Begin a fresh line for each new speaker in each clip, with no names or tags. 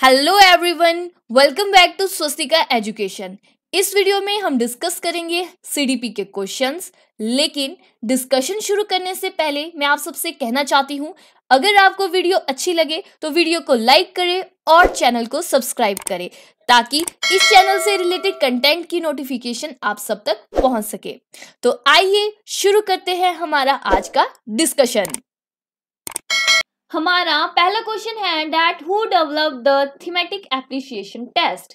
Hello everyone welcome back to Swastika education इस video में हम डिस्कस करेंगे सीडीपी के क्वेश्चंस लेकिन डिस्कशन शुरू करने से पहले मैं आप सबसे कहना चाहती हूँ, अगर आपको वीडियो अच्छी लगे तो वीडियो को लाइक करें और चैनल को सब्सक्राइब करें, ताकि इस चैनल से रिलेटेड कंटेंट की नोटिफिकेशन आप सब तक पहुँच सके। तो आइए शुरू करते हैं हमारा आज का डिस्कशन हमारा पहला क्वेश्चन है that who develop the thematic appreciation test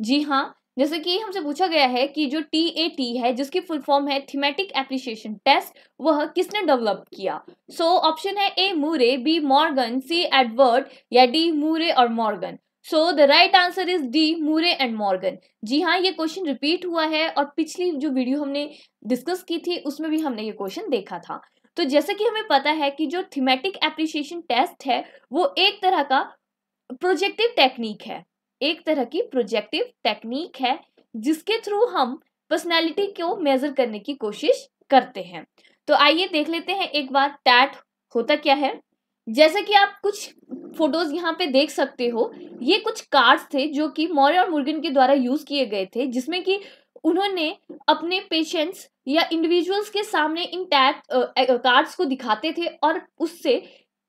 जी हाँ जैसे कि हमसे पूछा गया है कि जो टी ए टी है जिसकी फुल फॉर्म है थीमेटिक एप्रिसिएशन टेस्ट वह किसने डेवलप किया? सो so, ऑप्शन है A Murray B Morgan C Edward या डी मूरे और Morgan so the right answer is D Murray and Morgan जी हाँ ये क्वेश्चन रिपीट हुआ है और पिछली जो वीडियो हमने डिस्कस की थी उसमें भी हमने ये क्वेश्चन देखा था. तो जैसे कि हमें पता है कि जो थीमेटिक एप्रिसिएशन टेस्ट है, वो एक तरह का प्रोजेक्टिव टेक्निक है। एक तरह की प्रोजेक्टिव टेक्निक है, जिसके थ्रू हम पर्सनैलिटी को मेजर करने की कोशिश करते हैं। तो आइए देख लेते हैं एक बार टैट होता क्या है। जैसे कि आप कुछ फ़ोटोज़ यहाँ पे देख सकते हो, ये कुछ कार्ड्स थे जो कि मौर्य और मुर्गन के द्वारा यूज़ किए गए थे, जिसमें कि उन्होंने अपने पेशेंट्स या इंडिविजुअल्स के सामने इन टैग कार्ड्स को दिखाते थे और उससे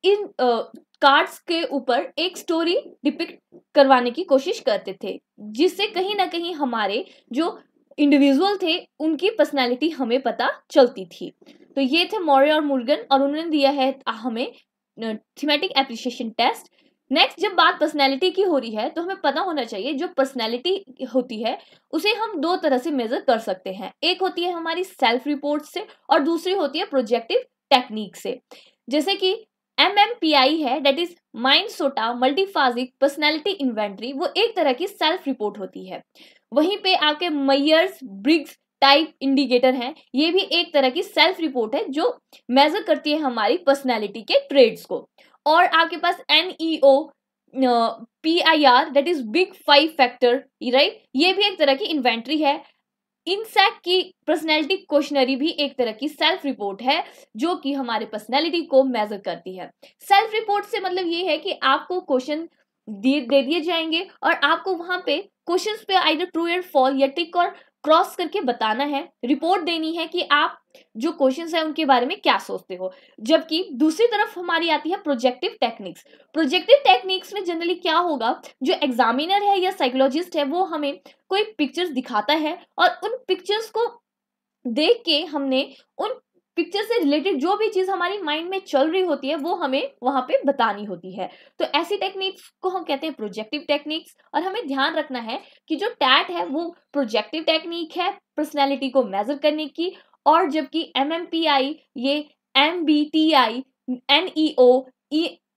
इन कार्ड्स के ऊपर एक स्टोरी डिपिक्ट करवाने की कोशिश करते थे, जिससे कहीं ना कहीं हमारे जो इंडिविजुअल थे, उनकी पर्सनैलिटी हमें पता चलती थी। तो ये थे मौर्य और मुर्गन और उन्होंने दिया है, हमें थीमेटिक एप्रिसिएशन टेस्ट नेक्स्ट जब बात पर्सनैलिटी की हो रही है तो हमें पता होना चाहिए, जो पर्सनैलिटी होती है, उसे हम दो तरह से मेजर कर सकते हैं। एक होती है हमारी सेल्फ रिपोर्ट से और दूसरी होती है प्रोजेक्टिव टेक्निक से। जैसे कि एम एम पी आई है डेट इज़ माइंड सोटा मल्टीफाजिक पर्सनैलिटी इन्वेंट्री वो एक तरह की सेल्फ रिपोर्ट होती है। वहीं पे आपके मैयर्स ब्रिग्स टाइप इंडिकेटर हैं, ये भी एक तरह की सेल्फ रिपोर्ट है, जो मेजर करती है हमारी पर्सनैलिटी के ट्रेड्स को। और आपके पास N E O P I R that is big five factor right ये भी एक तरह की इन्वेंट्री है। इनसेक्ट की पर्सनैलिटी क्वेश्चनरी भी एक तरह की सेल्फ रिपोर्ट है, जो कि हमारे पर्सनैलिटी को मेजर करती है। सेल्फ रिपोर्ट से मतलब ये है कि आपको क्वेश्चन दे दिए जाएँगे और आपको वहाँ पे क्वेश्चंस पे आइदर ट्रू एंड फॉल या टिक और क्रॉस करके बताना है। रिपोर्ट देनी है कि आप जो क्वेश्चन है उनके बारे में क्या सोचते हो? जबकि दूसरी तरफ़ हमारी आती है प्रोजेक्टिव टेक्निक्स प्रोजेक्टिव टेक्निक्स में जनरली क्या होगा? जो एग्जामिनर है या साइकोलॉजिस्ट है, वो हमें कोई पिक्चर्स दिखाता है और उन पिक्चर्स को देख के हमने उन पिक्चर से रिलेटेड जो भी चीज़ हमारी माइंड में चल रही होती है, वो हमें वहाँ पे बतानी होती है। तो ऐसी टेक्निक्स को हम कहते हैं प्रोजेक्टिव टेक्निक्स और हमें ध्यान रखना है कि जो टैट है, वो प्रोजेक्टिव टेक्निक है पर्सनैलिटी को मेजर करने की और जबकि एम एम पी आई ये M B T I N E O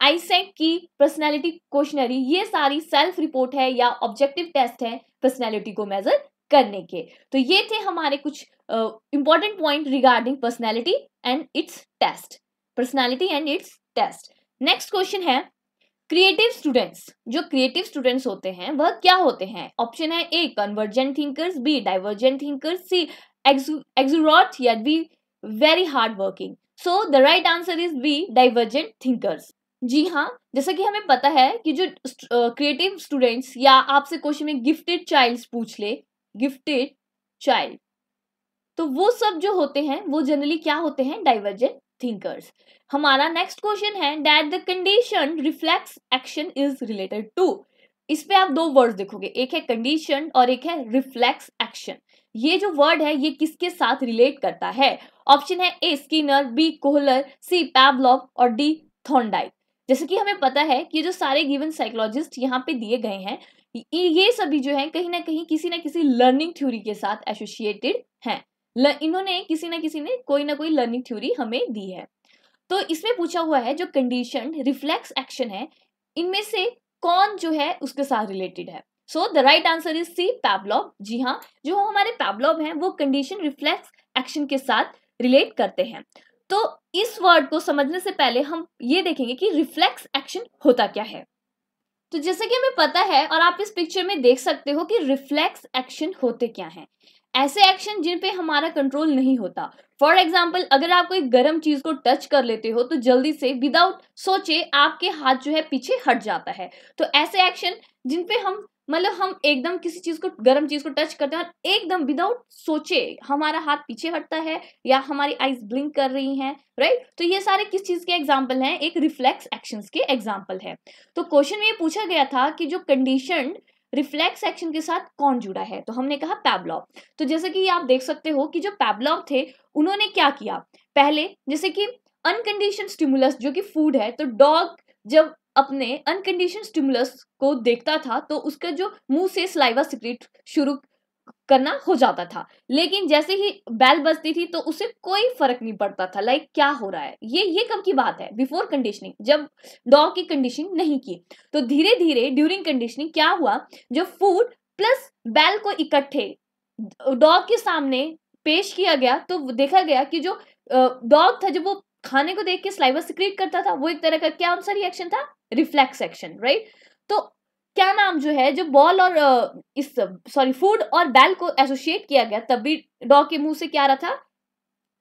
Eysenck की पर्सनैलिटी क्वेश्चनरी ये सारी सेल्फ रिपोर्ट है या ऑब्जेक्टिव टेस्ट है पर्सनैलिटी को मेजर करने के। तो ये थे हमारे कुछ important point regarding personality and its test personality and its test next question है क्रिएटिव स्टूडेंट्स जो क्रिएटिव स्टूडेंट्स होते हैं, वह क्या होते हैं? ऑप्शन है A convergent thinkers B divergent thinkers C exuberant B very hard working so the right answer is B divergent thinkers जी हाँ जैसा कि हमें पता है कि जो क्रिएटिव uh, स्टूडेंट्स या आपसे क्वेश्चन में गिफ्टेड चाइल्ड पूछ ले गिफ्टेड चाइल्ड तो वो सब जो होते हैं वो जनरली क्या होते हैं? डाइवर्जेंट थिंकर्स हमारा नेक्स्ट क्वेश्चन है that the condition reflex action is related to इस पे आप दो वर्ड्स देखोगे, एक है कंडीशन और एक है रिफ्लेक्स एक्शन ये जो वर्ड है, ये किसके साथ रिलेट करता है? ऑप्शन है A Skinner B Kohler C Pavlov और डी थॉन्डाइक जैसे कि हमें पता है कि जो सारे गिवन साइकोलॉजिस्ट यहाँ पे दिए गए हैं, ये सभी जो है, कहीं ना कहीं किसी ना किसी लर्निंग थ्योरी के साथ एसोसिएटेड हैं. इन्होंने किसी ना किसी ने कोई ना कोई लर्निंग थ्योरी हमें दी है. तो इसमें पूछा हुआ है जो कंडीशन रिफ्लेक्स एक्शन है, इनमें से कौन जो है उसके साथ रिलेटेड है। So the right answer is C Pavlov जी हाँ जो हमारे पैबलॉब हैं, वो कंडीशन रिफ्लेक्स एक्शन के साथ रिलेट करते हैं। तो इस वर्ड को समझने से पहले हम ये देखेंगे कि रिफ्लेक्स एक्शन होता क्या है। तो जैसे कि हमें पता है और आप इस पिक्चर में देख सकते हो कि रिफ्लेक्स एक्शन होते क्या हैं। ऐसे एक्शन जिन पे हमारा कंट्रोल नहीं होता। फॉर एग्ज़ाम्पल अगर आप कोई गर्म चीज़ को टच कर लेते हो तो जल्दी से विदाउट सोचे आपके हाथ जो है पीछे हट जाता है। तो ऐसे एक्शन जिनपे हम मतलब हम एकदम किसी चीज़ को, गर्म चीज़ को टच करते हैं और एकदम विदाउट सोचे हमारा हाथ पीछे हटता है या हमारी आईज ब्लिंक कर रही हैं राइट तो ये सारे किस चीज़ के एग्ज़ाम्पल हैं? एक रिफ्लेक्स एक्शंस के एग्ज़ाम्पल है। तो क्वेश्चन में ये पूछा गया था कि जो कंडीशन रिफ्लेक्स एक्शन के साथ कौन जुड़ा है? तो हमने कहा पैबलॉब तो जैसे कि आप देख सकते हो कि जो पैबलॉब थे, उन्होंने क्या किया? पहले, जैसे कि अनकंडीशन स्टिमुलस जो कि फ़ूड है तो डॉग जब अपने अनकंडीशन स्टिमुलस को देखता था तो उसका जो मुँह से स्लाइवा सिक्रेट शुरू करना हो जाता था। लेकिन जैसे ही बैल बजती थी तो उसे कोई फ़र्क नहीं पड़ता था लाइक क्या हो रहा है? ये ये कब की बात है? बिफोर कंडीशनिंग जब डॉग की कंडीशनिंग नहीं की। तो धीरे धीरे ड्यूरिंग कंडीशनिंग क्या हुआ? जो फ़ूड प्लस बैल को इकट्ठे डॉग के सामने पेश किया गया तो देखा गया कि जो डॉग था, जब वो खाने को देख के स्लाइवर सिक्रेट करता था, वो एक तरह का क्या आंसर रिएक्शन था? रिफ्लेक्स एक्शन राइट तो क्या नाम जो है, जो बॉल और इस सॉरी फ़ूड और बैल को एसोसिएट किया गया, तब भी डॉग के मुँह से क्या आ रहा था?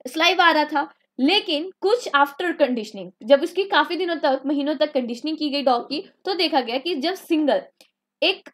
स्लाइव आ रहा था। लेकिन कुछ आफ्टर कंडीशनिंग जब इसकी काफ़ी दिनों तक, महीनों तक कंडीशनिंग की गई डॉग की तो देखा गया कि जब सिंगल एक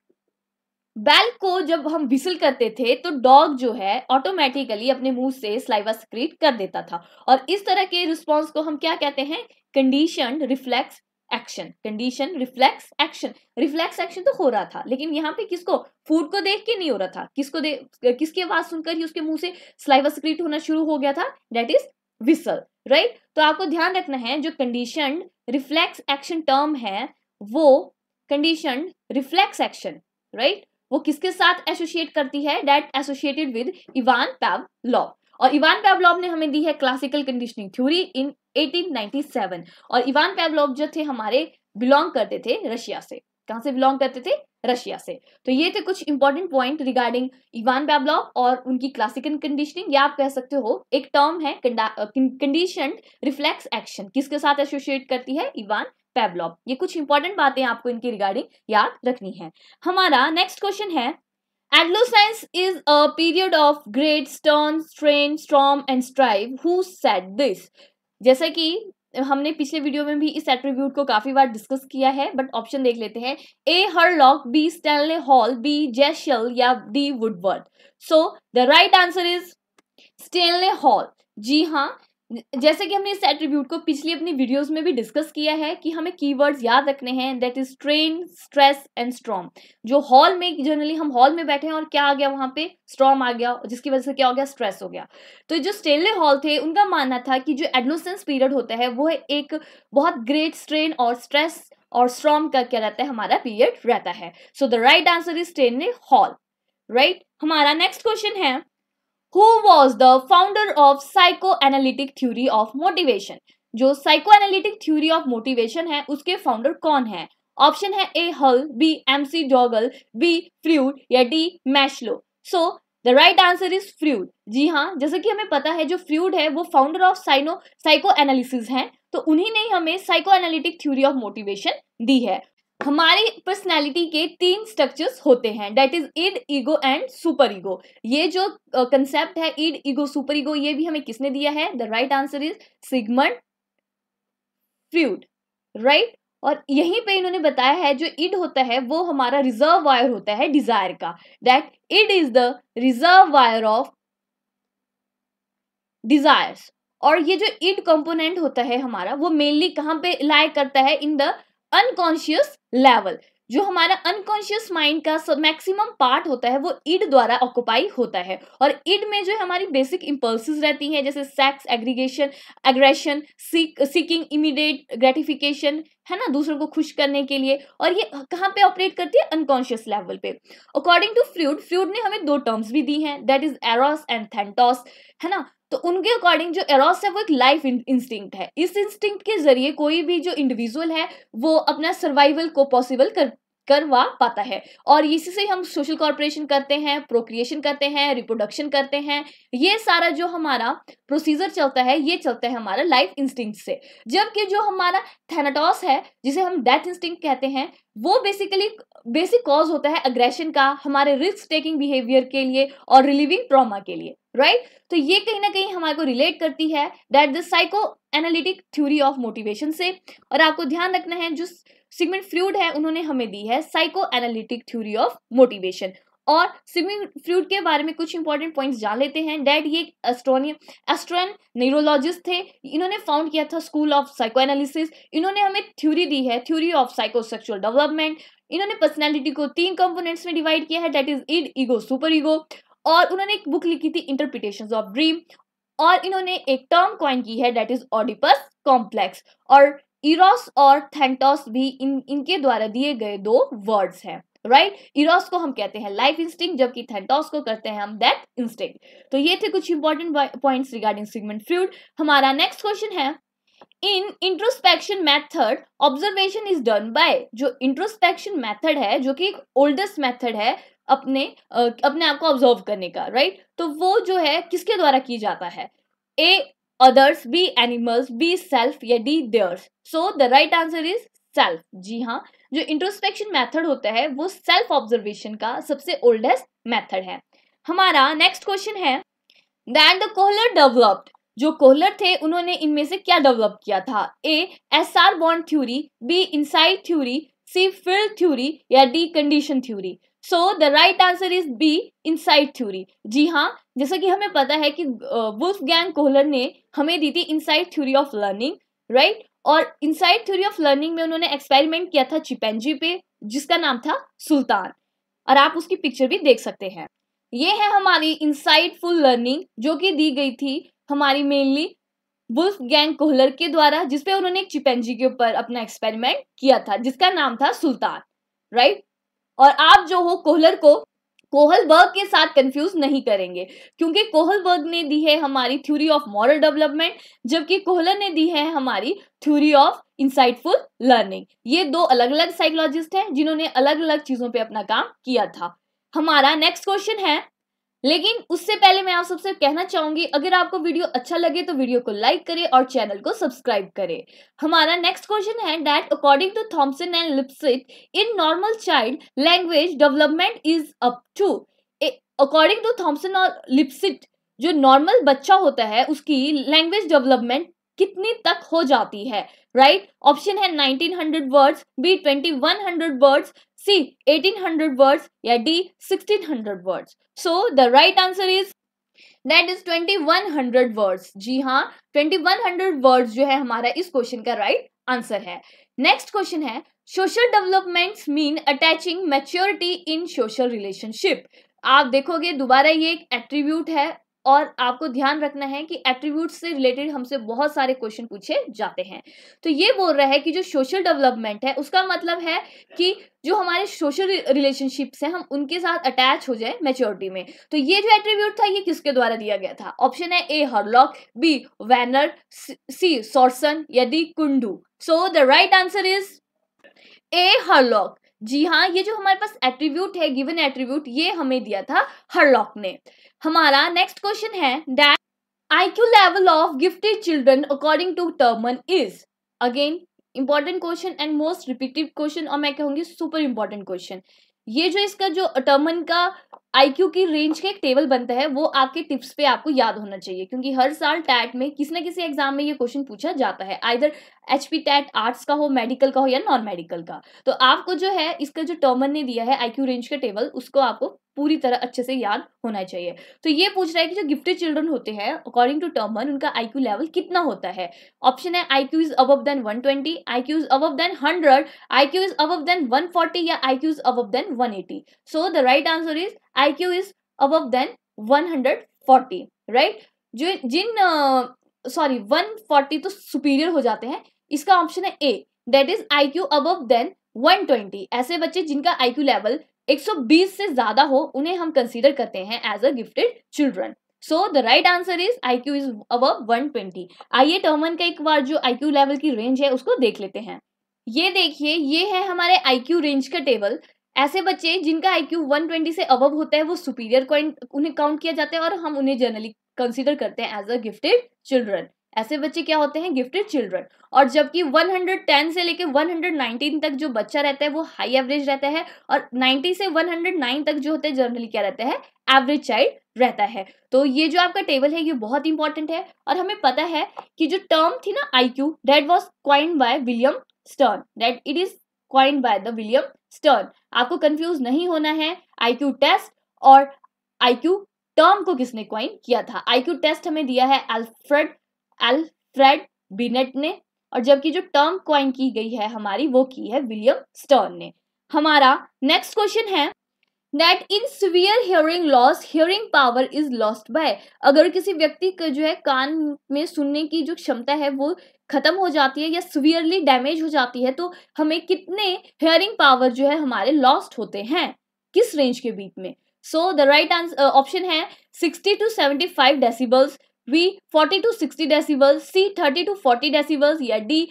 बैल को जब हम विसल करते थे तो डॉग जो है ऑटोमेटिकली अपने मुँह से स्लाइवा स्क्रीट कर देता था। और इस तरह के रिस्पॉन्स को हम क्या कहते हैं? Condition reflex action condition reflex action reflex action तो हो रहा था, लेकिन यहाँ पे किसको? फ़ूड को देख के नहीं हो रहा था। किसको दे, किसकी आवाज़ सुनकर ही उसके मुँह से स्लाइवा स्क्रीट होना शुरू हो गया था? डेट इज़ विसल राइट तो आपको ध्यान रखना है, जो कंडीशन रिफ्लेक्स एक्शन टर्म है, वो कंडीशन रिफ्लेक्स एक्शन राइट वो किसके साथ एसोसिएट करती है? That associated with Ivan Pav और इवान पैवलॉब ने हमें दी है क्लासिकल कंडीशनिंग थ्योरी इन 1897 और इवान पैवलॉब जो थे हमारे बिलोंग करते थे रशिया से। कहाँ से बिलोंग करते थे? रशिया से। तो ये थे कुछ important point regarding Ivan Pavlov और उनकी क्लासिकल कंडीशनिंग या आप कह सकते हो एक टर्म है कंडीशन रिफ्लेक्स एक्शन किसके साथ एसोसिएट करती है? इवान पैवलॉब ये कुछ इंपॉर्टेंट बातें आपको इनकी रिगार्डिंग याद रखनी है। हमारा नेक्स्ट क्वेश्चन है Adolescence is a period of great stern, strain, storm and strife. Who said this? जैसा कि हमने पिछले वीडियो में भी इस एट्रीब्यूट को काफ़ी बार डिस्कस किया है बट ऑप्शन देख लेते हैं। A Hurlock B Stanley Hall B जेशल या D Woodward so the right answer is Stanley Hall जी हाँ जैसे कि हमने इस एट्रीब्यूट को पिछली अपनी वीडियोस में भी डिस्कस किया है कि हमें कीवर्ड्स याद रखने हैं that is strain stress and storm जो हॉल में जनरली हम हॉल में बैठे हैं और क्या आ गया वहाँ पे? स्ट्रॉम आ गया, जिसकी वजह से क्या हो गया? स्ट्रेस हो गया. तो जो स्टेनले हॉल थे, उनका मानना था कि जो एडनोसेंस पीरियड होता है, वो है एक बहुत ग्रेट स्ट्रेन और स्ट्रेस और स्ट्रॉम का क्या रहता है? हमारा पीरियड रहता है. So the right answer is Stanley Hall right हमारा नेक्स्ट क्वेश्चन है who was the founder of psycho analytic theory of motivation जो psycho analytic theory of motivation है, उसके फाउंडर कौन है? ऑप्शन है A Hull B M C Dougall B Freud या D Maslow so the right answer is Freud जी हाँ जैसे कि हमें पता है, जो फ्रूड है, वो फाउंडर ऑफ़ साइनो साइको एनालिसिस है। तो उन्हीं ने हमें psycho analytic theory of motivation दी है। हमारी पर्सनैलिटी के तीन स्ट्रक्चर्स होते हैं। That is id ego and super ego ये जो कंसेप्ट है इड ईगो सुपर ईगो ये भी हमें किसने दिया है? The right answer is Sigmund Freud right और यहीं पे इन्होंने बताया है, जो इड होता है, वो हमारा रिज़र्व वायर होता है डिज़ायर का। That id is the reservoir of desires और ये जो इड कंपोनेंट होता है हमारा, वो मेनली कहाँ पे लाए करता है? इन द अनकॉन्शियस लेवल जो हमारा अनकॉन्शियस माइंड का मैक्सिमम पार्ट होता है, वो इड द्वारा ऑक्यूपाई होता है। और इड में जो हमारी बेसिक इम्पल्सिस रहती हैं, जैसे sex aggregation aggression seek seeking immediate gratification है ना, दूसरों को खुश करने के लिए और ये कहाँ पे ऑपरेट करती है? अनकॉन्शियस लेवल पे। अकॉर्डिंग टू फ्रूड फ्रूड ने हमें दो टर्म्स भी दी हैं that is Eros and Thanatos है ना? तो उनके अकॉर्डिंग जो एरोस है, वो एक लाइफ इंस्टिंक्ट है। इस इंस्टिंक्ट के ज़रिए कोई भी जो इंडिविजुअल है, वो अपना सर्वाइवल को पॉसिबल कर करवा पाता है। और इसी से हम सोशल कॉर्पोरेशन करते हैं प्रोक्रिएशन करते हैं रिप्रोडक्शन करते हैं। ये सारा जो हमारा प्रोसीजर चलता है, ये चलता है हमारा लाइफ इंस्टिंक्ट से। जबकि जो हमारा थेनाटॉस है, जिसे हम डेथ इंस्टिंक्ट कहते हैं, वो बेसिकली बेसिक कॉज होता है अग्रेशन का, हमारे रिस्क टेकिंग बिहेवियर के लिए और रिलीविंग ट्रॉमा के लिए राइट right? तो ये कहीं ना कहीं हमारे को रिलेट करती है that the psycho analytic theory of motivation से। और आपको ध्यान रखना है, जो सिगमेंट फ्लूड है, उन्होंने हमें दी है psycho analytic theory of motivation और सिगमेंट फ्लूड के बारे में कुछ इंपॉर्टेंट पॉइंट्स जान लेते हैं। डैड ये एस्ट्रोनियम एस्ट्रोन न्यूरोलॉजिस्ट थे। इन्होंने फाउंड किया था स्कूल ऑफ़ साइको एनालिसिस इन्होंने हमें थ्योरी दी है theory of psycho psychosexual development इन्होंने पर्सनैलिटी को तीन कंपोनेंट्स में डिवाइड किया है that is id ego super ego और उन्होंने एक बुक लिखी थी इंटरप्रिटेशन ऑफ़ ड्रीम और इन्होंने एक टर्म कॉइन की है डेट इज़ ऑडिपस कॉम्प्लेक्स और इरोस और थेंटोस भी इन, इनके द्वारा दिए गए दो वर्ड्स हैं राइट right? इरोस को हम कहते हैं लाइफ इंस्टिंग जबकि थेंटोस को करते हैं हम डेथ इंस्टिंग तो ये थे कुछ important points regarding Sigmund Freud हमारा नेक्स्ट क्वेश्चन है in introspection method observation is done by जो इंट्रोस्पेक्शन मेथड है, जो कि एक ओल्डेस्ट मेथड है अपने अपने आप को ऑब्ज़र्व करने का राइट right? तो वो जो है किसके द्वारा की जाता है A others B animals B self या D theirs so the right answer is self जी हाँ जो इंट्रोस्पेक्शन मेथड होता है, वो सेल्फ ऑब्जर्वेशन का सबसे ओल्डेस्ट मेथड है। हमारा नेक्स्ट क्वेश्चन है दैट द कोहलर डेवलप्ड जो कोहलर थे, उन्होंने इनमें से क्या डेवलप किया था? A S R bond theory B insight theory C field theory या D condition theory so the right answer is B insight theory जी हाँ जैसा कि हमें पता है कि वुल्फ गैंग कोहलर ने हमें दी थी insight theory of learning right और इनसाइड थ्योरी ऑफ़ लर्निंग में उन्होंने एक्सपेरिमेंट किया था चिपेंजी पे, जिसका नाम था सुल्तान। और आप उसकी पिक्चर भी देख सकते हैं। ये है हमारी इनसाइडफुल लर्निंग जो कि दी गई थी हमारी मेनली वुल्फ गैंग कोहलर के द्वारा जिसपे उन्होंने एक चिपेंजी के ऊपर अपना एक्सपेरिमेंट किया था, जिसका नाम था सुल्तान राइट और आप जो हो कोहलर को कोहलबर्ग के साथ कंफ्यूज नहीं करेंगे, क्योंकि कोहलबर्ग ने दी है हमारी थ्योरी ऑफ़ मॉरल डेवलपमेंट जबकि कोहलर ने दी है हमारी थ्योरी ऑफ़ इंसाइटफुल लर्निंग ये दो अलग अलग साइकोलॉजिस्ट हैं जिन्होंने अलग अलग चीज़ों पे अपना काम किया था। हमारा नेक्स्ट क्वेश्चन है लेकिन उससे पहले मैं आप सबसे कहना चाहूँगी, अगर आपको वीडियो अच्छा लगे तो वीडियो को लाइक करें और चैनल को सब्सक्राइब करें हमारा नेक्स्ट क्वेश्चन है that according to Thomson and Lipsitt in normal child language development is up to according to Thomson और लिपसिट जो नॉर्मल बच्चा होता है, उसकी लैंग्वेज डेवलपमेंट कितनी तक हो जाती है राइट right? ऑप्शन है 1900 words B 2100 words C 1800 words या D 1600 words so the right answer is that is 2100 words जी हाँ 2100 वर्ड्स जो है हमारा इस क्वेश्चन का राइट right आंसर है. नेक्स्ट क्वेश्चन है social developments mean attaining maturity in social relationship आप देखोगे, दोबारा ये एक एट्रीब्यूट है और आपको ध्यान रखना है कि एट्रीब्यूट से रिलेटेड हमसे बहुत सारे क्वेश्चन पूछे जाते हैं। तो ये बोल रहा है कि जो सोशल डेवलपमेंट है, उसका मतलब है कि जो हमारे सोशल रिलेशनशिप्स हैं, हम उनके साथ अटैच हो जाए मेच्योरिटी में। तो ये जो एट्रीब्यूट था, ये किसके द्वारा दिया गया था? ऑप्शन है A Hurlock B Wanner C Sorenson या D Kundu so the right answer is A Hurlock जी हाँ ये जो हमारे पास एट्रीब्यूट है गिवन एट्रीब्यूट ये हमें दिया था हरलॉक ने। हमारा नेक्स्ट क्वेश्चन है that IQ level of gifted children according to Terman is again important question and most repeated question और मैं कहूँगी सुपर इंपॉर्टेंट क्वेश्चन ये जो इसका जो टर्मन का आईक्यू की रेंज का एक टेबल बनता है, वो आपके टिप्स पे आपको याद होना चाहिए, क्योंकि हर साल टैट में किसी ना किसी एग्ज़ाम में ये क्वेश्चन पूछा जाता है either H P TAT arts का हो मेडिकल का हो या नॉन मेडिकल का। तो आपको जो है, इसका जो टर्मन ने दिया है आईक्यू रेंज का टेबल उसको आपको पूरी तरह अच्छे से याद होना चाहिए। तो ये पूछ रहा है कि जो गिफ्टेड चिल्ड्रन होते हैं अकॉर्डिंग टू टर्मन उनका आईक्यू लेवल कितना होता है? ऑप्शन है IQ is above than 120 IQ is above than 100 IQ is above than 140 या IQ is above than 180 so the right answer is IQ is above than 140 right जो जिन sorry uh, 140 तो superior हो जाते हैं इसका ऑप्शन है A that is IQ above than 120 ऐसे बच्चे जिनका आईक्यू लेवल 120 से ज़्यादा हो, उन्हें हम कंसीडर करते हैं as a gifted children so the right answer is I Q is above 120 आइए टर्मन का एक बार जो आई क्यू लेवल की रेंज है, उसको देख लेते हैं। ये देखिए, ये है हमारे आई क्यू रेंज का टेबल ऐसे बच्चे जिनका आई क्यू वन ट्वेंटी से अबव होता है, वो सुपीरियर उन्हें काउंट किया जाता है और हम उन्हें जनरली कंसिडर करते हैं एज अ गिफ्टेड चिल्ड्रन ऐसे बच्चे क्या होते हैं? गिफ्टेड चिल्ड्रन और जबकि 110 से लेके 119 तक जो बच्चा रहता है, वो हाई एवरेज रहता है और 90 से 109 तक जो होते हैं जनरली क्या रहता है? एवरेज चाइल्ड रहता है। तो ये जो आपका टेबल है, ये बहुत इंपॉर्टेंट है और हमें पता है कि जो टर्म थी ना I Q that was coin by William Stern that it is coin by the William Stern आपको कंफ्यूज नहीं होना है आई क्यू टेस्ट और आई क्यू टर्म को किसने क्वाइन किया था? आई क्यू टेस्ट हमें दिया है एल्फ्रेड एल्फ्रेड बिनेट ने और जबकि जो टर्म क्वाइन की गई है हमारी, वो की है विलियम स्टर्न ने। हमारा नेक्स्ट क्वेश्चन है that in severe hearing loss hearing power is lost by अगर किसी व्यक्ति का जो है कान में सुनने की जो क्षमता है, वो खत्म हो जाती है या सिवियरली डैमेज हो जाती है तो हमें कितने हेयरिंग पावर जो है हमारे लॉस्ट होते हैं? किस रेंज के बीच में? So the right answer option है 60 to 75 decibels B 40 to 60 decibels C 30 to 40 decibels या D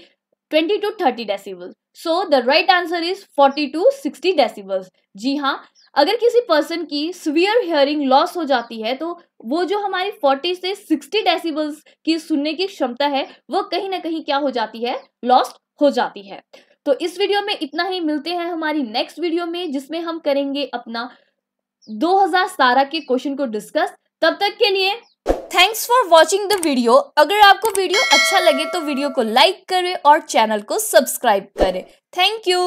20 to 30 decibels so the right answer is 40 to 60 decibels जी हाँ अगर किसी पर्सन की स्वियर हियरिंग लॉस हो जाती है तो वो जो हमारी 40 से 60 डेसिबल्स की सुनने की क्षमता है, वो कहीं ना कहीं क्या हो जाती है? लॉस्ट हो जाती है। तो इस वीडियो में इतना ही, मिलते हैं हमारी नेक्स्ट वीडियो में, जिसमें हम करेंगे अपना 2017 के क्वेश्चन को डिस्कस तब तक के लिए thanks for watching the video अगर आपको वीडियो अच्छा लगे तो वीडियो को लाइक करें और चैनल को सब्सक्राइब करें. Thank you